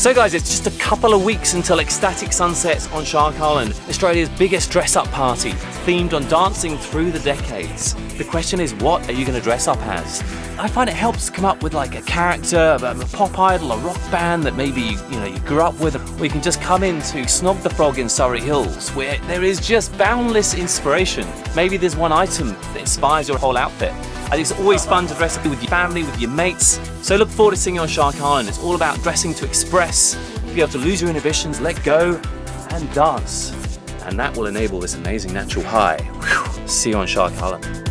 So guys, it's just a couple of weeks until Xstatic Sunsets on Shark Island, Australia's biggest dress-up party, themed on dancing through the decades. The question is, what are you going to dress up as? I find it helps to come up with like a character, a pop idol, a rock band that maybe you know you grew up with, you can just come into Snog the Frog in Surry Hills, where there is just boundless inspiration. Maybe there's one item that inspires your whole outfit. It's always fun to dress up with your family, with your mates. So look forward to seeing you on Shark Island. It's all about dressing to express, be able to lose your inhibitions, let go, and dance. And that will enable this amazing natural high. Whew. See you on Shark Island.